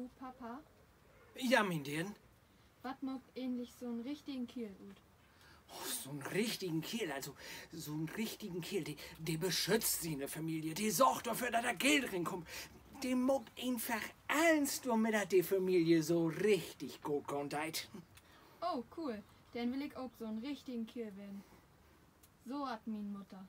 Du, Papa, Ja, mein Dirn. was mag ähnlich so einen richtigen Kiel gut? Oh, so einen richtigen Kiel, also so einen richtigen Kiel, die, die beschützt seine Familie, die sorgt dafür, dass da Geld reinkommt. Der mag einfach ernst, damit er die Familie so richtig gut kommt. Oh, cool. Dann will ich auch so einen richtigen Kiel werden. So hat meine Mutter.